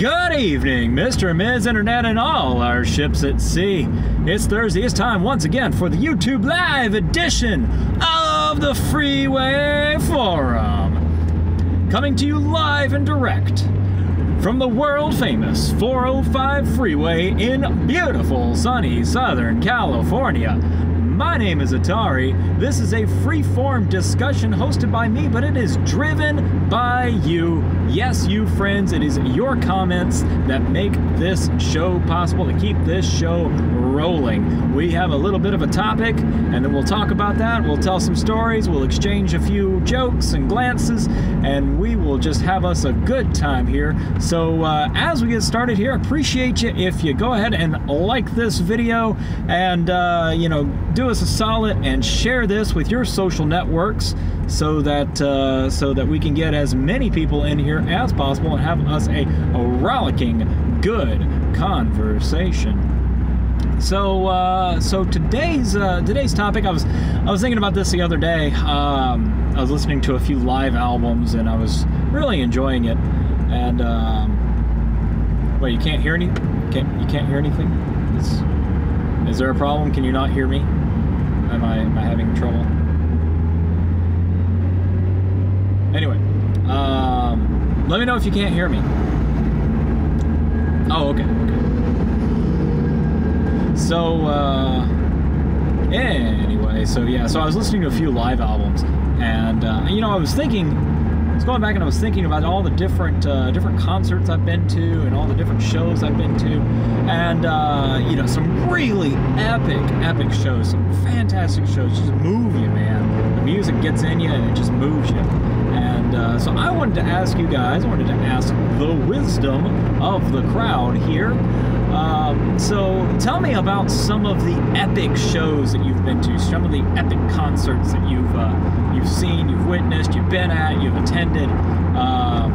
Good evening, Mr. and Ms. Internet and all our ships at sea. It's Thursday. It's time once again for the YouTube Live edition of the Freeway Forum. Coming to you live and direct from the world famous 405 freeway in beautiful sunny Southern California. My name is Atari. This is a free-form discussion hosted by me, but it is driven by you. Yes, you friends, it is your comments that make this show possible, to keep this show rolling. We have a little bit of a topic, and then we'll talk about that. We'll tell some stories, we'll exchange a few jokes and glances, and we will just have us a good time here. So uh, as we get started here, appreciate you if you go ahead and like this video and, uh, you know, do us a solid and share this with your social networks so that uh, so that we can get as many people in here as possible and have us a, a rollicking good conversation. So uh, so today's uh, today's topic I was I was thinking about this the other day. Um, I was listening to a few live albums and I was really enjoying it. And um, wait, you can't hear any? Can't you can't hear anything? Is, is there a problem? Can you not hear me? Am I, am I having trouble? Anyway, um, let me know if you can't hear me. Oh, okay, okay. So, uh, anyway, so yeah, so I was listening to a few live albums, and, uh, you know, I was thinking, was going back and I was thinking about all the different uh, different concerts I've been to and all the different shows I've been to, and uh, you know some really epic epic shows, some fantastic shows, just move you, man. The music gets in you and it just moves you. And uh, so I wanted to ask you guys, I wanted to ask the wisdom of the crowd here. Um, so tell me about some of the epic shows that you've been to, some of the epic concerts that you've uh, you've seen, you've witnessed, you've been at, you've attended, um,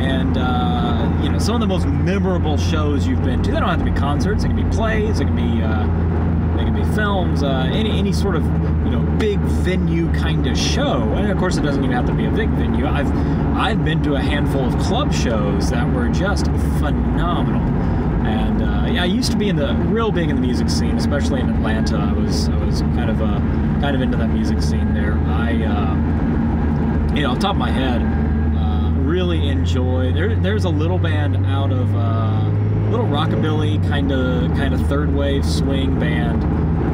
and uh, you know some of the most memorable shows you've been to. They don't have to be concerts; it can be plays, it can be uh, they can be films, uh, any any sort of you know big venue kind of show. And of course, it doesn't even have to be a big venue. I've I've been to a handful of club shows that were just phenomenal. And uh, yeah, I used to be in the real big in the music scene, especially in Atlanta. I was I was kind of uh, kind of into that music scene there. I uh, you know off top of my head, uh, really enjoy. There there's a little band out of uh, little rockabilly kind of kind of third wave swing band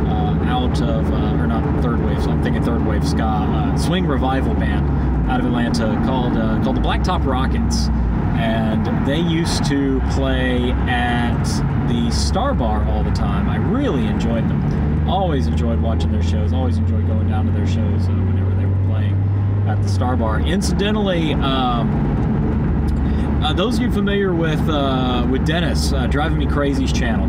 uh, out of or not third wave. So I'm thinking third wave ska swing revival band out of Atlanta called called the Blacktop Rockets, and they used to play at the Star Bar all the time. I really enjoyed them. Always enjoyed watching their shows. Always enjoyed going down to their shows uh, whenever they were playing at the Star Bar. Incidentally. Um, uh, those of you familiar with uh, with Dennis uh, Driving Me Crazy's channel,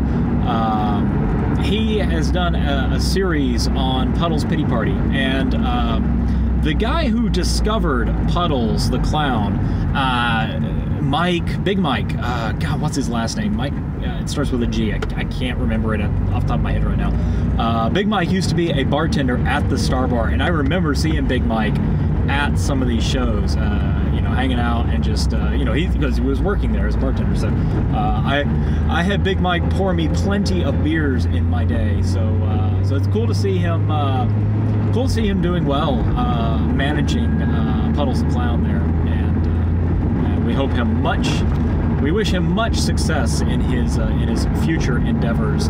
um, he has done a, a, series on Puddles Pity Party, and um, the guy who discovered Puddles the clown, uh, Mike, Big Mike, uh, God, what's his last name? Mike. it starts with a G. I, I can't remember it off the top of my head right now. Uh, Big Mike used to be a bartender at the Star Bar, and I remember seeing Big Mike at some of these shows. Uh, you know, hanging out and just uh, you know he because he was working there as a bartender. So uh, I I had Big Mike pour me plenty of beers in my day. So uh, so it's cool to see him uh, cool to see him doing well, uh, managing uh, Puddles the Clown there, and, and we hope him much. We wish him much success in his in his future endeavors.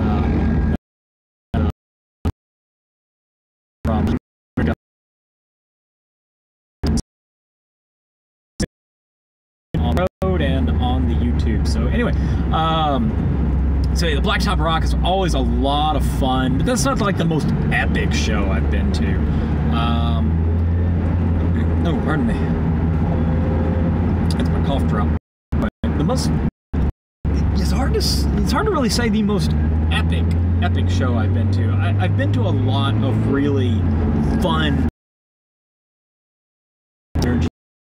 from on the road and on the YouTube. So anyway, um, so the Blacktop Rockets always a lot of fun, but that's not like the most epic show I've been to. Um, oh, pardon me. Cough drop. But the most it's hard to it's hard to really say the most epic epic show I've been to. I, I've been to a lot of really fun.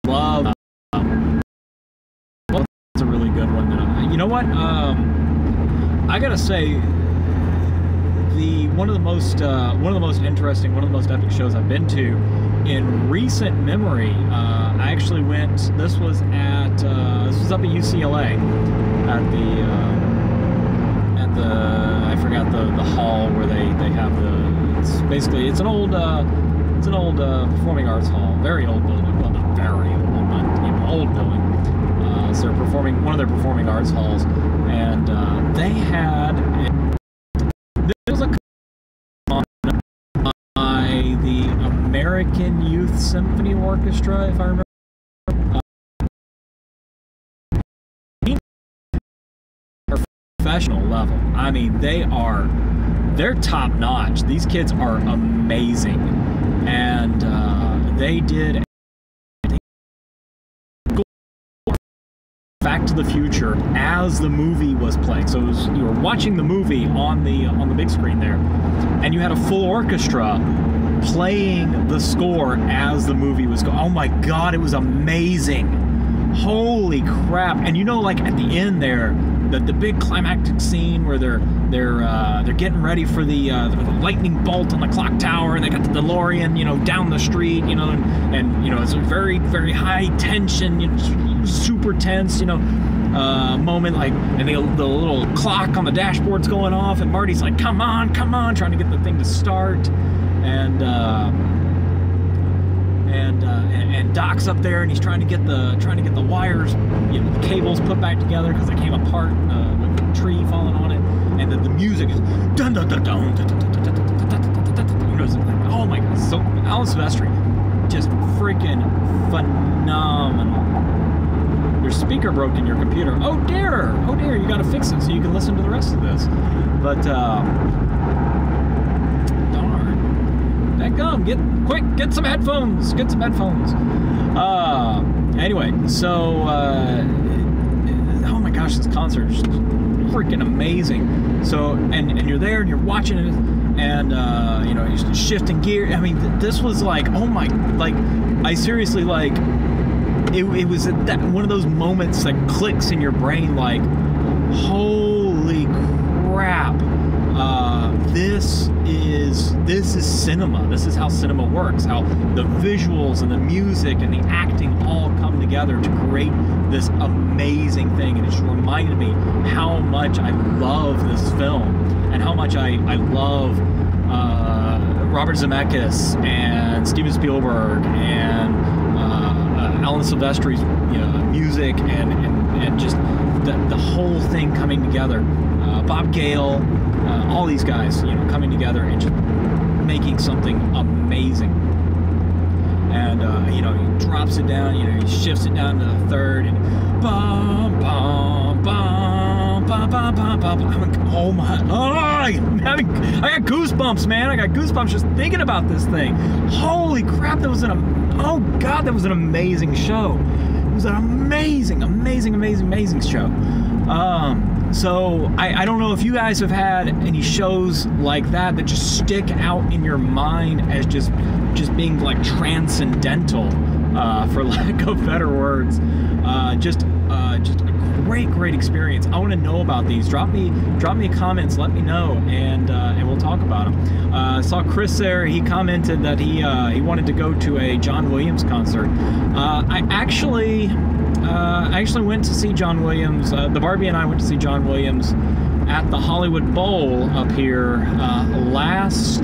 Love a really good one. You know what? Um, I gotta say, the one of the most uh, one of the most interesting, one of the most epic shows I've been to in recent memory. Uh, I actually went. This was at uh, this was up at UCLA at the uh, at the I forgot the the hall where they they have the. It's basically it's an old uh, it's an old uh, performing arts hall, very old building. Well, not very old, but you know, old building. Uh, so they're performing one of their performing arts halls, and uh, they had. American Youth Symphony Orchestra, if I remember. Professional level. I mean, they are they're top notch. These kids are amazing, and uh, they did. Back to the Future as the movie was playing. So was, you were watching the movie on the on the big screen there, and you had a full orchestra playing the score as the movie was going. Oh my God, it was amazing! Holy crap! And you know, like at the end there, the, the big climactic scene where they're they're uh, they're getting ready for the, uh, the lightning bolt on the clock tower, and they got the DeLorean, you know, down the street, you know, and, and you know it's a very very high tension, you know, super tense, you know, uh, moment. Like, and the, the little clock on the dashboard's going off, and Marty's like, "Come on, come on," trying to get the thing to start, and uh, and, uh, and, and Doc's up there, and he's trying to get the trying to get the wires, you know, the cables put back together because they came apart uh, with a tree falling on it, and then the music is dun dun dun dun. Oh my God! So Alan Silvestri, just freaking phenomenal. Your speaker broke in your computer. Oh dear! Oh dear! You got to fix it so you can listen to the rest of this. But. Uh, that gum. Get quick, get some headphones. Get some headphones. Uh, anyway, so uh, oh my gosh, this concert is freaking amazing. So and and you're there and you're watching it, and uh, you know you're shifting gear. I mean, th- this was like oh my, like I seriously like. It, it was that one of those moments that clicks in your brain like holy crap uh, this is this is cinema. This is how cinema works. How the visuals and the music and the acting all come together to create this amazing thing. And it just reminded me how much I love this film and how much I I love uh, Robert Zemeckis and Steven Spielberg and uh, uh, Alan Silvestri's you know, music and, and and just the, the whole thing coming together. Uh, Bob Gale uh, all these guys, you know, coming together and just making something amazing. And uh, you know, he drops it down, you know, he shifts it down to the third, and bum bum bum bum bum bum bum. I'm like, oh my, oh, having, I got goosebumps, man. I got goosebumps just thinking about this thing. Holy crap, that was an, oh god, that was an amazing show. It was an amazing, amazing, amazing, amazing show. Um, so I, I, don't know if you guys have had any shows like that that just stick out in your mind as just just being like transcendental, uh, for lack of better words. Uh, just uh, just a great great experience. I want to know about these. Drop me drop me comments. Let me know, and uh, and we'll talk about them. Uh, I saw Chris there. He commented that he uh, he wanted to go to a John Williams concert. I actually. Uh, I actually went to see John Williams. Uh, the Barbie and I went to see John Williams at the Hollywood Bowl up here uh, last.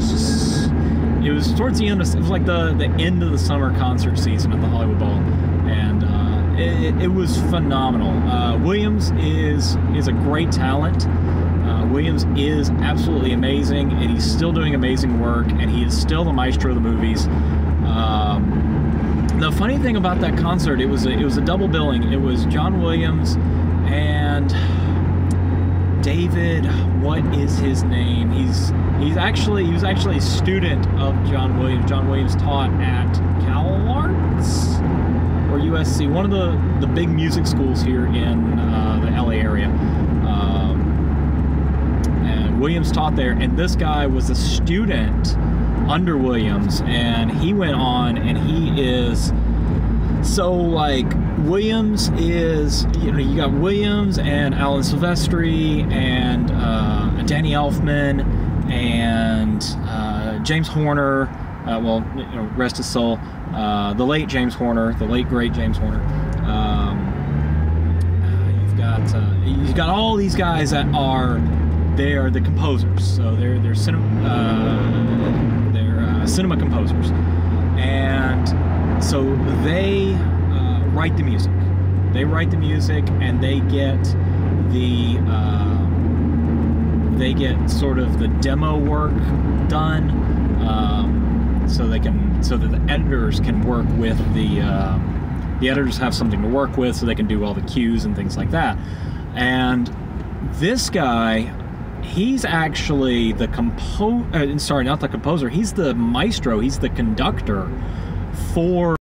It was towards the end. Of, it was like the the end of the summer concert season at the Hollywood Bowl, and uh, it, it, was phenomenal. Uh, Williams is is a great talent. Williams is absolutely amazing, and he's still doing amazing work, and he is still the maestro of the movies. Um, the funny thing about that concert, it was a, it was a double billing. It was John Williams and David. What is his name? He's he's actually he was actually a student of John Williams. John Williams taught at Cal Arts or USC, one of the the big music schools here in uh, the LA area. Um, and Williams taught there, and this guy was a student under Williams, and he went on and he is so like Williams is you know you got Williams and Alan Silvestri and uh, Danny Elfman and uh, James Horner. Uh, well, you know, rest his soul. Uh, the late James Horner, the late great James Horner. Um, you've got uh, he's got all these guys that are they are the composers. So they're they're cinema uh, uh, cinema composers, and so they uh, write the music. They write the music, and they get the um, they get sort of the demo work done, um, so they can so that the editors can work with the um, the editors have something to work with, so they can do all the cues and things like that. And this guy, he's actually the compo. Uh, sorry, not the composer. He's the maestro. He's the conductor for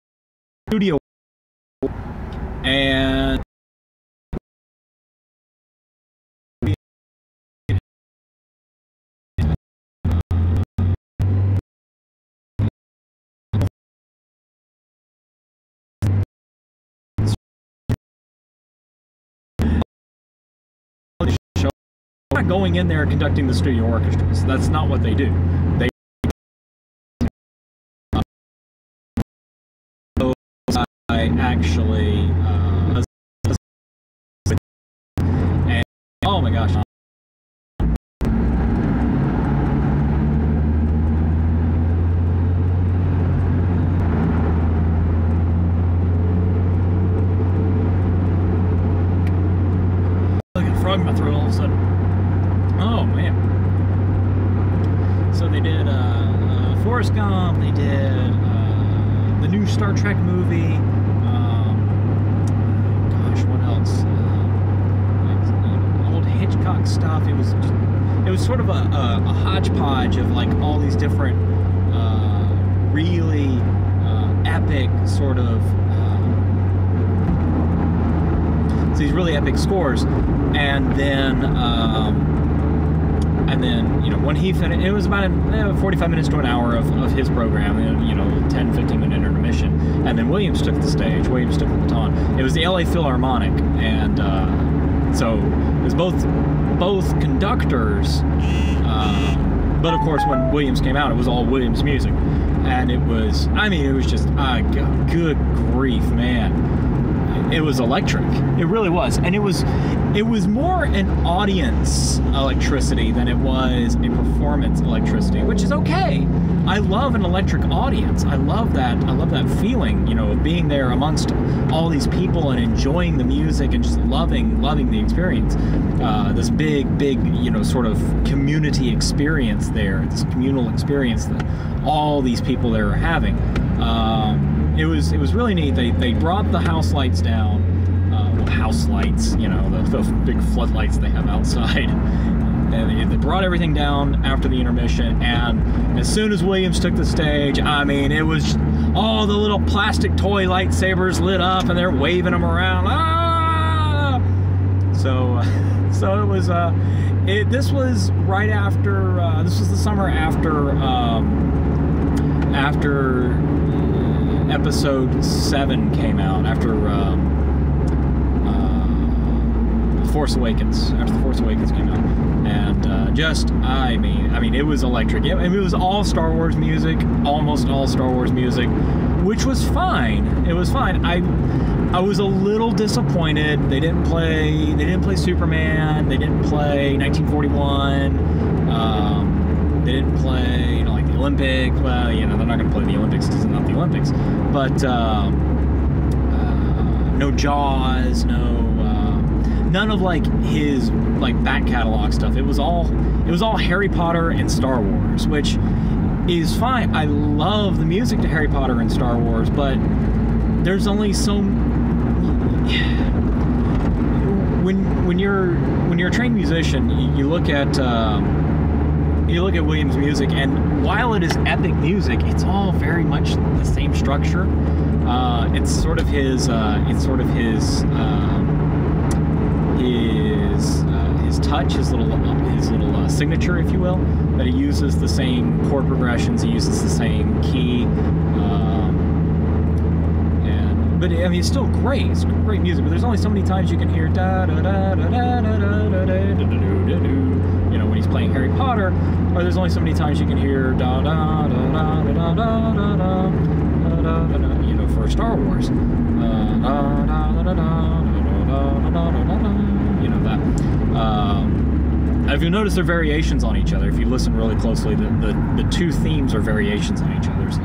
studio not going in there conducting the studio orchestras. That's not what they do. They actually uh, and, oh my gosh Look at a frog in my throat all of a sudden. Oh man. So they did uh, uh, Forrest Gump. They did uh, the new Star Trek movie. Um, gosh, what else? Uh, old Hitchcock stuff. It was just, it was sort of a, a, a hodgepodge of like all these different uh, really uh, epic sort of. Uh, these really epic scores, and then. Um, and then you know when he finished it was about eh, 45 minutes to an hour of, of his program and you know 10 15 minute intermission. And then williams took the stage williams took the baton. It was the la philharmonic and uh, so it was both both conductors uh, but of course when williams came out it was all williams music. And it was i mean it was just uh, good grief man it was electric. It really was, and it was it was more an audience electricity than it was a performance electricity, which is okay. I love an electric audience. I love that. I love that feeling, you know, of being there amongst all these people and enjoying the music and just loving loving the experience. Uh, this big, big, you know, sort of community experience there. This communal experience that all these people there are having. Um, it was it was really neat. They they brought the house lights down, uh, house lights, you know, the, those big floodlights they have outside. And they, they brought everything down after the intermission, and as soon as Williams took the stage, I mean, it was all the little plastic toy lightsabers lit up, and they're waving them around. Ah! So, so it was. Uh, it, this was right after. Uh, this was the summer after. Um, after episode seven came out after um, uh, Force Awakens. After the Force Awakens came out, and uh, just I mean, I mean, it was electric. It, it was all Star Wars music, almost all Star Wars music, which was fine. It was fine. I I was a little disappointed. They didn't play. They didn't play Superman. They didn't play 1941. Um, they didn't play, Olympic. Well, you know, they're not going to play the Olympics because it's not the Olympics. But um, uh, no Jaws, no uh, none of like his like back catalog stuff. It was all it was all Harry Potter and Star Wars, which is fine. I love the music to Harry Potter and Star Wars, but there's only so when when you're when you're a trained musician, you, you look at um, you look at Williams' music, and while it is epic music, it's all very much the same structure. Uh, it's sort of his uh, it's sort of his um, his uh, his touch, his little his little uh, signature, if you will. That he uses the same chord progressions, he uses the same key. Um, but I mean, it's still great. It's great music, but there's only so many times you can hear da da da da da da da da da da da You know, playing Harry Potter, or there's only so many times you can hear da da da da da da da da da da da da. You know, for Star Wars. Uh, da da. Um, if you notice, they're variations on each other. If you listen really closely, the, the, the two themes are variations on each other. So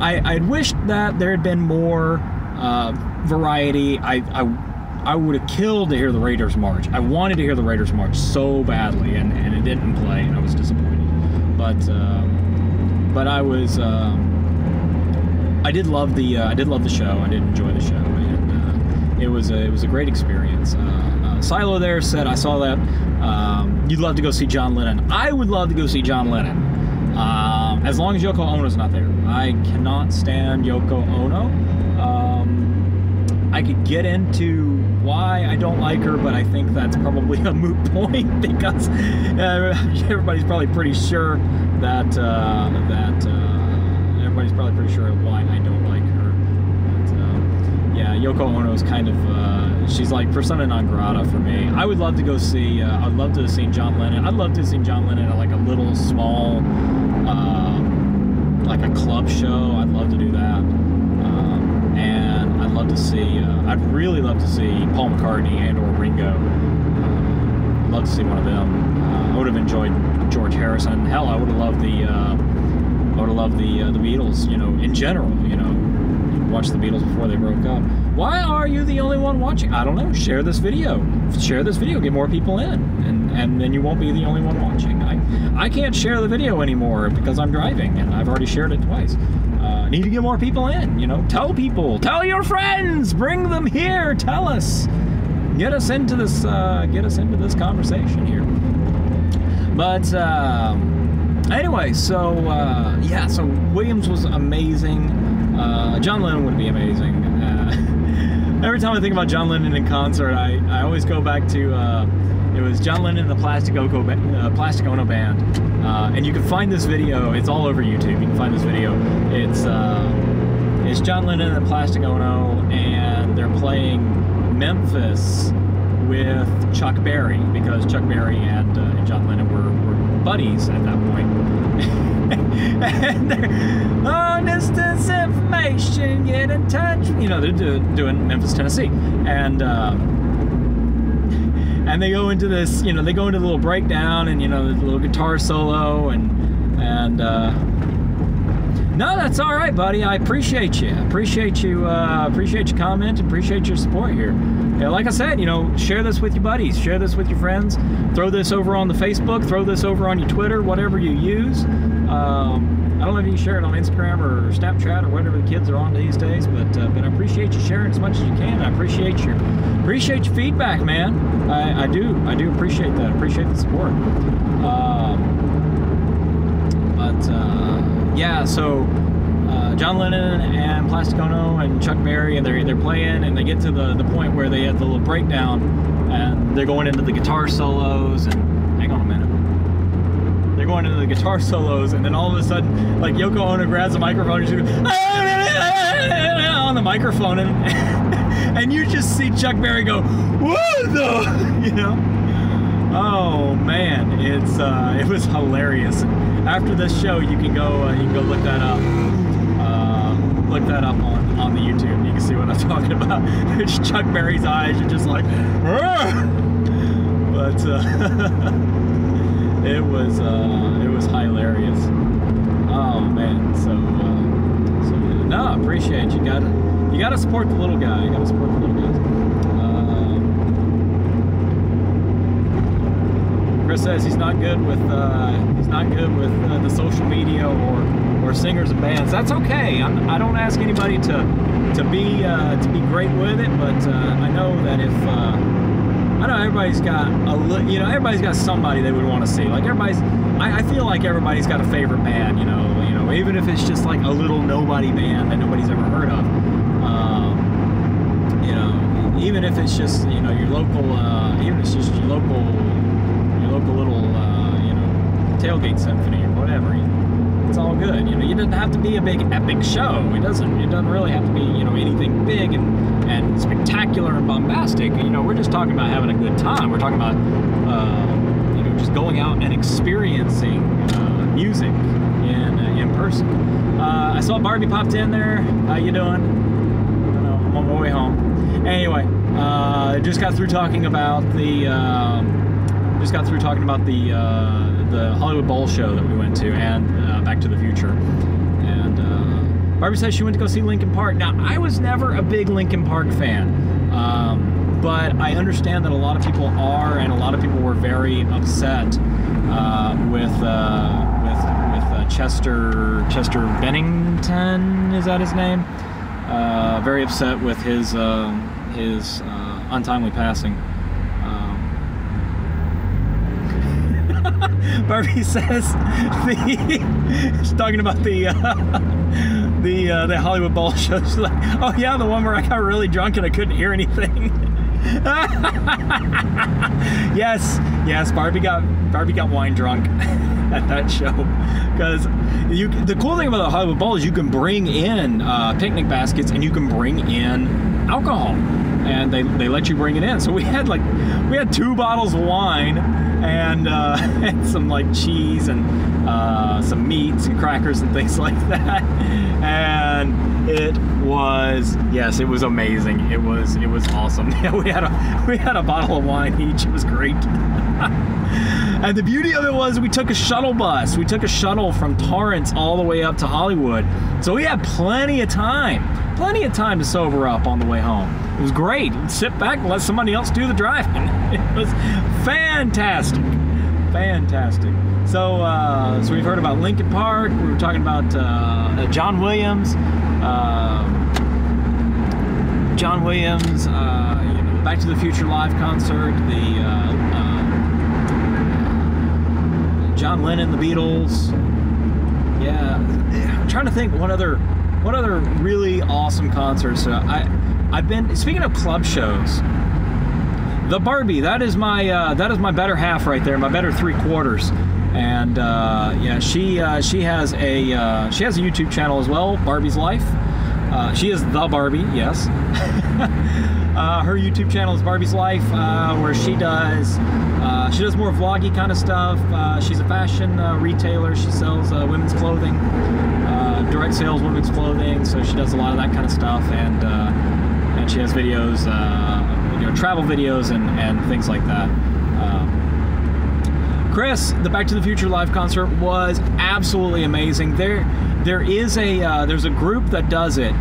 I, I wished that there had been more uh, variety. I, I, I would have killed to hear the Raiders March. I wanted to hear the Raiders March so badly, and, and it didn't play, and I was disappointed. But um, but I was um, I did love the uh, I did love the show. I did enjoy the show, and uh, it was a, it was a great experience. Uh, uh, Silo there said I saw that um, you'd love to go see John Lennon. I would love to go see John Lennon. Um, as long as Yoko Ono's not there. I cannot stand Yoko Ono. I could get into why I don't like her, but I think that's probably a moot point because uh, everybody's probably pretty sure that uh, that uh, everybody's probably pretty sure why I don't like her. But, uh, yeah, Yoko Ono is kind of uh, she's like persona non grata for me. I would love to go see. Uh, I'd love to have seen John Lennon. I'd love to have seen John Lennon at like a little small, like a club show. I'd love to do that. Um, and I'd love to see. Uh, I'd really love to see Paul McCartney and or Ringo. Uh, love to see one of them. Uh, I would have enjoyed George Harrison. Hell, I would have loved the. Uh, I would have loved the uh, the Beatles. You know, in general. You know, watch the Beatles before they broke up. Why are you the only one watching? I don't know. Share this video. Share this video. Get more people in, and and then you won't be the only one watching. I I can't share the video anymore because I'm driving, and I've already shared it twice. Uh, need to get more people in. You know, tell people, tell your friends, bring them here. Tell us, get us into this, uh, get us into this conversation here. But um, anyway, so uh, yeah, so Williams was amazing. Uh, John Lennon would be amazing. Uh, every time I think about John Lennon in concert, I, I always go back to uh, it was John Lennon and the Plastic, Oko, uh, Plastic Ono Band, uh, and you can find this video. It's all over YouTube. You can find this video. It's uh, it's John Lennon and Plastic Ono, and they're playing Memphis with Chuck Berry because Chuck Berry and, uh, John Lennon were, were buddies at that point. and they're distance information, get in touch. You know, they're do, doing Memphis, Tennessee, and. And they go into this, you know, they go into the little breakdown and you know the little guitar solo and and uh, no, that's all right, buddy. I appreciate you. Appreciate you. Uh, appreciate your comment. Appreciate your support here. Yeah, like I said, you know, share this with your buddies. Share this with your friends. Throw this over on the Facebook. Throw this over on your Twitter. Whatever you use. Um, I don't know if you share it on Instagram or Snapchat or whatever the kids are on these days, but uh, but I appreciate you sharing as much as you can. I appreciate your appreciate your feedback, man. I, I do I do appreciate that. I appreciate the support. Um, but uh, yeah, so uh, John Lennon and Plastic Ono and Chuck Berry, and they're they're playing, and they get to the the point where they have the little breakdown, and they're going into the guitar solos, and hang on a minute going into the guitar solos, and then all of a sudden, like Yoko Ono grabs the microphone and she goes on the microphone, and and you just see Chuck Berry go, "What the?" You know? Oh man, it's uh, it was hilarious. After this show, you can go uh, you can go look that up. Uh, look that up on on the YouTube. You can see what I'm talking about. it's Chuck Berry's eyes are just like, but. Uh, it was uh, it was hilarious. Oh man, so uh, so no, appreciate you. Got you got to support the little guy. You got to support the little guys. Um, Chris says he's not good with uh, he's not good with uh, the social media or or singers and bands. That's okay. I'm, I do not ask anybody to to be uh, to be great with it, but uh, I know that if I know everybody's got a you know everybody's got somebody they would want to see. Like everybody's, I, I, feel like everybody's got a favorite band. You know, you know, even if it's just like a little nobody band that nobody's ever heard of. Um, you know, even if it's just you know your local, uh, even if it's just your local, your local little uh, you know tailgate symphony or whatever. You know, it's all good. You know, it doesn't have to be a big epic show. It doesn't. It doesn't really have to be you know anything big and and spectacular and bombastic. You know, we're just talking about having a good time. We're talking about uh, you know just going out and experiencing uh, music in uh, in person. Uh, I saw Barbie popped in there. How you doing? Know, I'm on my way home. Anyway, uh, just got through talking about the. Um, just got through talking about the the Hollywood Bowl show that we went to and uh, Back to the Future. And uh, Barbie says she went to go see Linkin Park. Now, I was never a big Linkin Park fan, um, but I understand that a lot of people are, and a lot of people were very upset uh, with uh, with with uh, Chester Chester Bennington. Is that his name? Uh, very upset with his his untimely passing. Um, Barbie says the she's talking about the uh, the uh, the Hollywood Bowl show. She's like, oh yeah, the one where I got really drunk and I couldn't hear anything. yes, yes, Barbie got Barbie got wine drunk at that show because you. The cool thing about the Hollywood Bowl is you can bring in uh, picnic baskets and you can bring in alcohol, and they they let you bring it in. So we had like we had two bottles of wine and, uh, and some like cheese and uh, some meats and crackers and things like that, and it was yes, it was amazing. It was it was awesome. Yeah, we had a we had a bottle of wine each. It was great. And the beauty of it was we took a shuttle bus. We took a shuttle from Torrance all the way up to Hollywood. So we had plenty of time, plenty of time to sober up on the way home. It was great. Sit back and let somebody else do the driving. It was fantastic, fantastic. So, uh, so we've heard about Linkin Park. We were talking about uh, John Williams. Uh, John Williams, uh, you know, Back to the Future live concert, the uh, John Lennon, the Beatles. Yeah, I'm trying to think what other what other really awesome concerts. Uh, I I've been speaking of club shows. The Barbie, that is my uh, that is my better half right there, my better three quarters. And uh, yeah, she uh, she has a uh, she has a YouTube channel as well, Barbie's Life. Uh, she is the Barbie, yes. uh, her YouTube channel is Barbie's Life, uh, where she does uh, she does more vloggy kind of stuff. Uh, she's a fashion uh, retailer. She sells women's clothing, direct sales women's clothing. So she does a lot of that kind of stuff, and and she has videos, you know, travel videos and and things like that. Um, Chris, the Back to the Future live concert was absolutely amazing. There, there is a uh, there's a group that does it.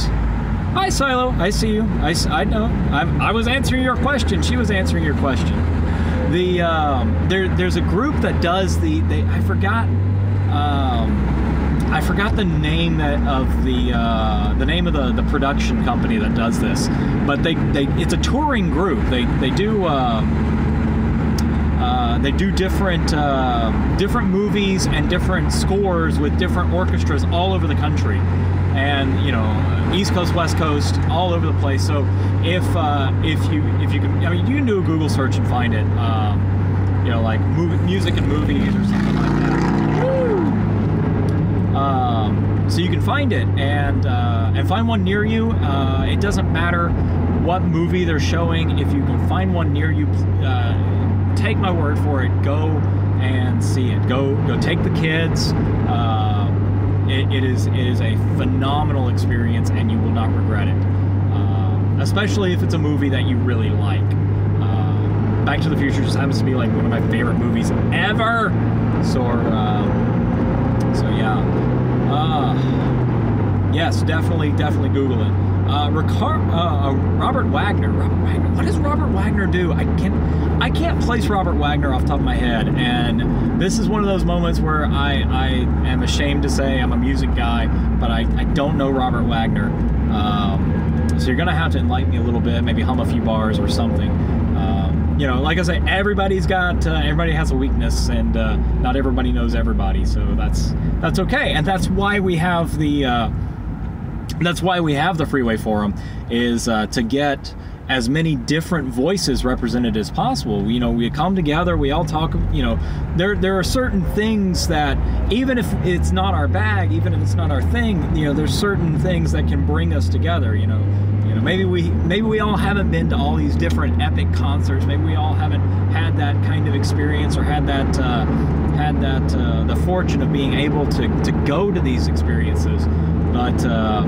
Hi, Silo. I see you. I, I know. I'm, I was answering your question. She was answering your question. The um, there there's a group that does the they I forgot um, I forgot the name that, of the uh, the name of the, the production company that does this, but they, they it's a touring group. They they do. Um, uh, they do different uh, different movies and different scores with different orchestras all over the country, and you know, East Coast, West Coast, all over the place. So if uh, if you if you can, I mean, you can do a Google search and find it. Um, you know, like movie, music and movies or something like that. Um, so you can find it and uh, and find one near you. Uh, it doesn't matter what movie they're showing. If you can find one near you take my word for it. Go and see it. Go go take the kids. Uh, it, it is it is a phenomenal experience, and you will not regret it. Uh, especially if it's a movie that you really like. Uh, Back to the Future just happens to be like one of my favorite movies ever. So uh, so yeah. Uh, yes, definitely definitely Google it. Uh, uh, Robert Wagner. Robert Wagner. What does Robert Wagner do? I can't. I can't place Robert Wagner off top of my head, and this is one of those moments where I, I am ashamed to say I'm a music guy, but I, I don't know Robert Wagner. Um, so you're gonna have to enlighten me a little bit, maybe hum a few bars or something. Um, you know, like I say, everybody's got uh, everybody has a weakness, and uh, not everybody knows everybody. So that's that's okay, and that's why we have the uh, that's why we have the Freeway Forum, is uh, to get as many different voices represented as possible. You know, we come together, we all talk. You know, there there are certain things that even if it's not our bag, even if it's not our thing, you know, there's certain things that can bring us together. You know, you know, maybe we maybe we all haven't been to all these different epic concerts. Maybe we all haven't had that kind of experience or had that uh, had that uh, the fortune of being able to to go to these experiences. But uh,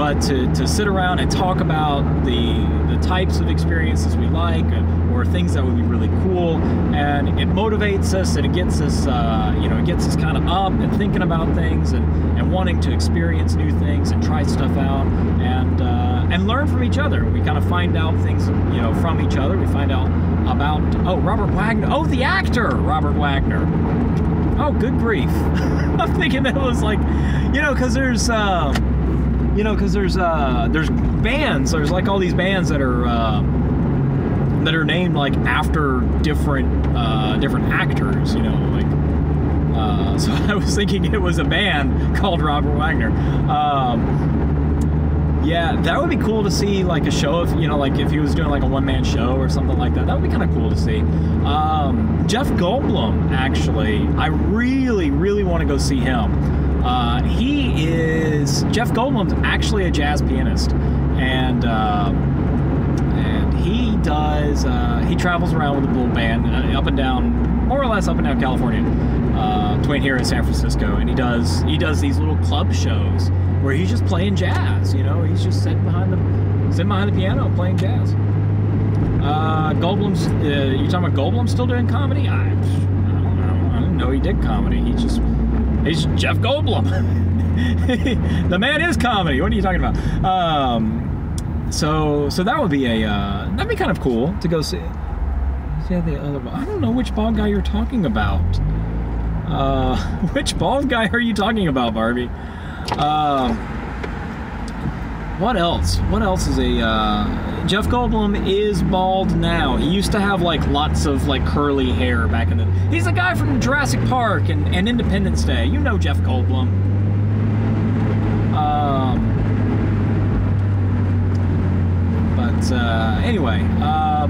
but to, to sit around and talk about the the types of experiences we like, or things that would be really cool, and it motivates us and it gets us, uh, you know, it gets us kind of up and thinking about things and, and wanting to experience new things and try stuff out and uh, and learn from each other. We kind of find out things, you know, from each other. We find out about oh Robert Wagner, oh the actor Robert Wagner. Oh, good grief! I'm thinking that was like, you know, because there's. Um, you know, because there's uh, there's bands. There's like all these bands that are uh, that are named like after different uh, different actors. You know, like. Uh, so I was thinking it was a band called Robert Wagner. Um, yeah, that would be cool to see, like a show of, you know, like if he was doing like a one man show or something like that. That would be kind of cool to see. Um, Jeff Goldblum, actually, I really, really want to go see him. Uh, he is Jeff Goldblum's actually a jazz pianist, and uh, and he does uh, he travels around with a bull band uh, up and down, more or less up and down California, uh, between here and San Francisco, and he does he does these little club shows where he's just playing jazz. You know, he's just sitting behind the sitting behind the piano playing jazz. Uh, Goldblum's uh, you talking about Goldblum still doing comedy? I, I don't know. I didn't know he did comedy. He just He's Jeff Goldblum. the man is comedy. What are you talking about? Um, so so that would be a uh, that'd be kind of cool to go see. Yeah, the other. I don't know which bald guy you're talking about. Uh, which bald guy are you talking about, Barbie? Um, what else? What else is a uh, Jeff Goldblum is bald now. He used to have like lots of like curly hair back in the. He's the guy from Jurassic Park and, and Independence Day. You know Jeff Goldblum. Um, but uh, anyway, uh,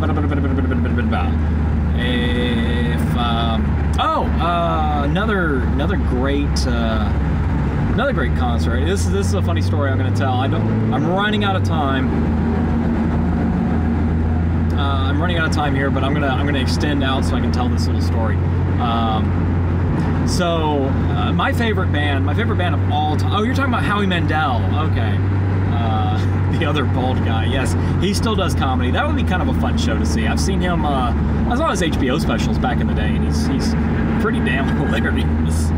if um, oh, uh, another another great. Uh, another great concert. This is this is a funny story I'm going to tell. I don't. I'm running out of time. Uh, I'm running out of time here, but I'm gonna I'm gonna extend out so I can tell this little story. Um, so uh, my favorite band, my favorite band of all time. Oh, you're talking about Howie Mandel. Okay. Uh, the other bald guy. Yes, he still does comedy. That would be kind of a fun show to see. I've seen him. Uh, I saw his HBO specials back in the day, and he's he's pretty damn hilarious.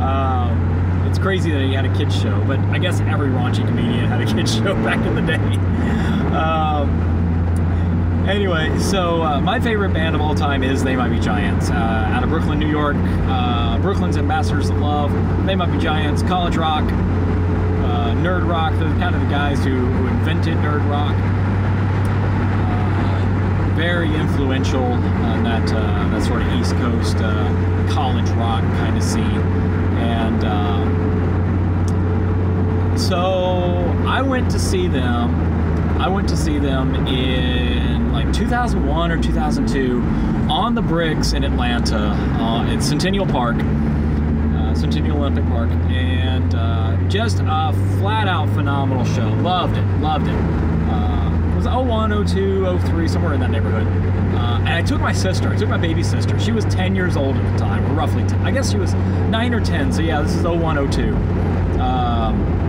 Um, it's crazy that he had a kids show, but I guess every raunchy comedian had a kids show back in the day. Um, anyway, so uh, my favorite band of all time is They Might Be Giants. Uh, out of Brooklyn, New York. Uh, Brooklyn's Ambassadors of Love. They Might Be Giants. College Rock. Uh, nerd Rock. They're kind of the guys who, who invented nerd rock. Uh, very influential on that uh, that sort of East Coast college rock kind of scene, and so I went to see them. I went to see them in like 2001 or 2002 on the bricks in Atlanta uh, at Centennial Park, uh, Centennial Olympic Park, and uh, just a flat out phenomenal show. Loved it, loved it. Uh, it was 01, 02, 03, somewhere in that neighborhood. Uh, and I took my sister, I took my baby sister. She was 10 years old at the time, roughly 10. I guess she was 9 or 10, so yeah, this is 01, 02. Um,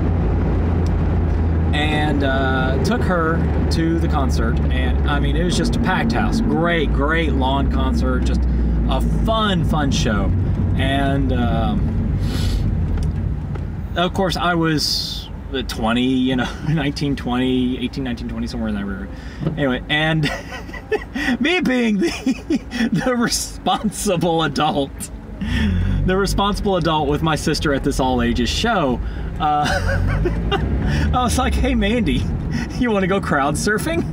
and uh, took her to the concert. And I mean, it was just a packed house. Great, great lawn concert. Just a fun, fun show. And um, of course, I was 20, you know, 19, 20, 18, 19, 20, somewhere in that. Anyway, and me being the, the responsible adult the responsible adult with my sister at this all ages show, uh, I was like, hey, Mandy, you want to go crowd surfing?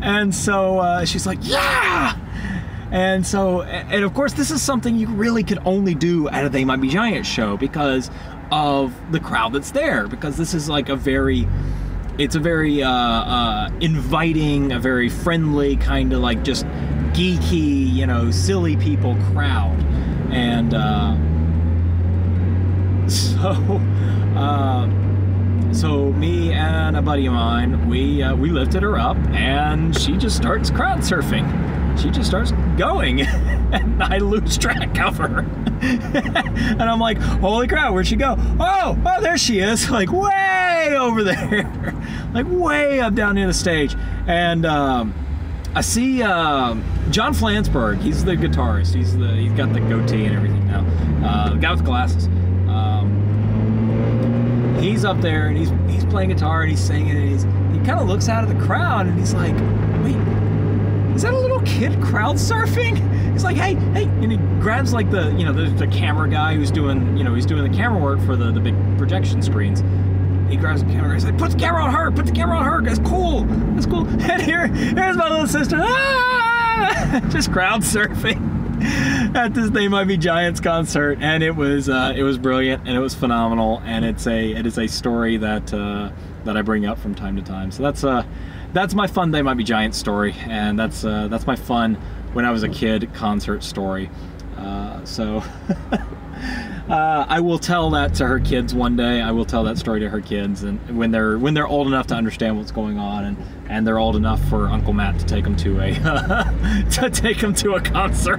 And so uh, she's like, yeah! And so, and of course, this is something you really could only do at a They Might Be Giant show because of the crowd that's there. Because this is like a very, it's a very uh, uh, inviting, a very friendly kind of like just geeky, you know, silly people crowd and uh, so uh, so me and a buddy of mine we uh, we lifted her up and she just starts crowd surfing. She just starts going. And i lose track of her. And i'm like holy crap where'd she go? Oh oh there she is. Like way over there. Like way up down near the stage. And um, I see uh, John Flansburgh. He's the guitarist. He's the he's got the goatee and everything now. Uh, the guy with the glasses. Um, he's up there and he's he's playing guitar and he's singing and he's he kind of looks out of the crowd and he's like, wait, is that a little kid crowd surfing? He's like, hey, hey, and he grabs like the you know the, the camera guy who's doing you know he's doing the camera work for the the big projection screens. He grabs the camera. He's like, "Put the camera on her. Put the camera on her. That's cool. That's cool." And here, here's my little sister, ah! just crowd surfing at this They Might Be Giants concert, and it was uh, it was brilliant and it was phenomenal, and it's a it is a story that uh, that I bring up from time to time. So that's uh that's my fun They Might Be Giants story, and that's uh, that's my fun when I was a kid concert story. Uh, so. Uh, I will tell that to her kids one day. I will tell that story to her kids, and when they're when they're old enough to understand what's going on, and and they're old enough for Uncle Matt to take them to a to take them to a concert.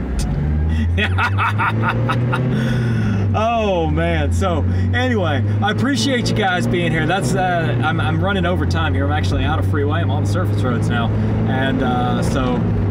oh man! So anyway, I appreciate you guys being here. That's uh, I'm I'm running over time here. I'm actually out of freeway. I'm on the surface roads now, and uh, so.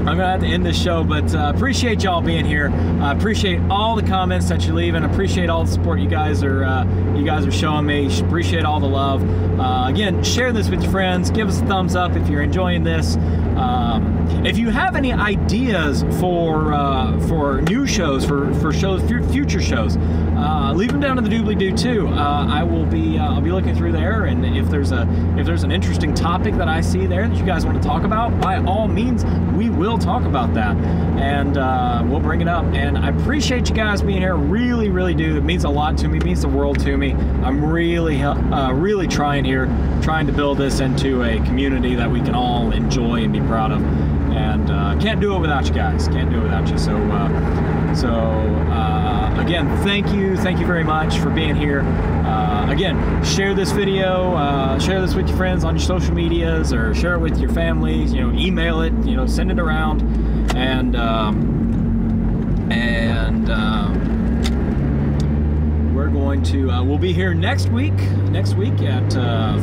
I'm gonna have to end this show, but uh, appreciate y'all being here. I uh, appreciate all the comments that you leave, and appreciate all the support you guys are uh, you guys are showing me. Appreciate all the love. Uh, again, share this with your friends. Give us a thumbs up if you're enjoying this. Um, if you have any ideas for uh, for new shows, for for shows, future shows, uh, leave them down in the doobly doo too. Uh, I will be uh, I'll be looking through there, and if there's a if there's an interesting topic that I see there that you guys want to talk about, by all means, we will talk about that, and uh, we'll bring it up. And I appreciate you guys being here. Really, really do. It means a lot to me. It means the world to me. I'm really uh, really trying here, trying to build this into a community that we can all enjoy and be proud of and uh, can't do it without you guys. Can't do it without you. So, uh, so uh, again, thank you, thank you very much for being here. Uh, again, share this video, uh, share this with your friends on your social medias, or share it with your families. You know, email it. You know, send it around, and um, and. Um, we're going to uh, we'll be here next week next week at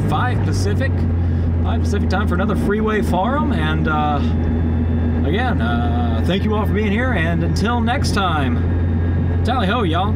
5 pacific 5 pacific time for another freeway forum and again, uh, thank you all for being here, and until next time, tally ho, y'all.